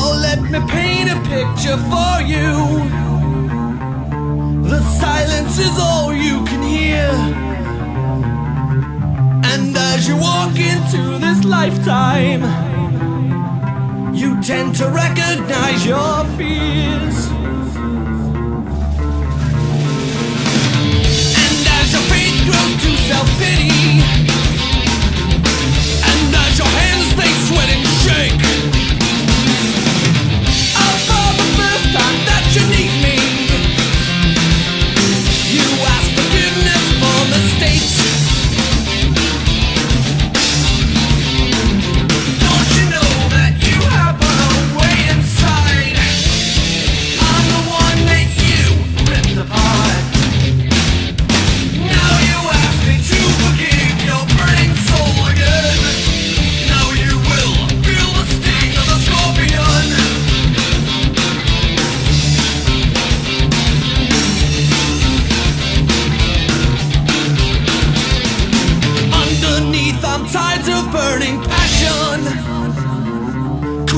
Oh, let me paint a picture for you. The silence is all you can hear. And as you walk into this lifetime, you tend to recognize your fears.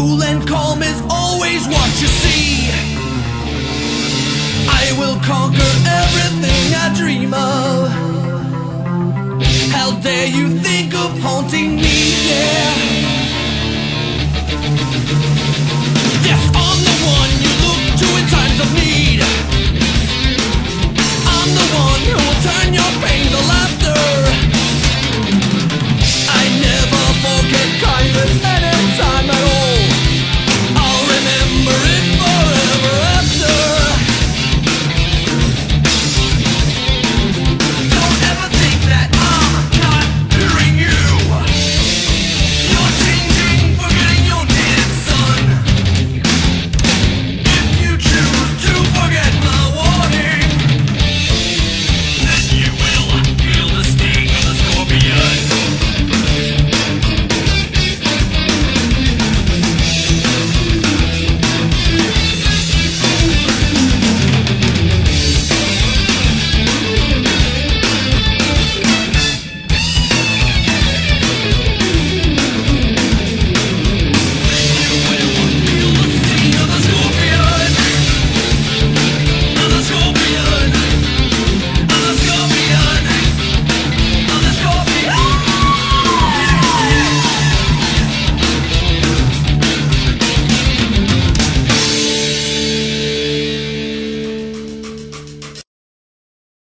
Cool and calm is always what you see. I will conquer everything I dream of. How dare you think of haunting me? Yeah.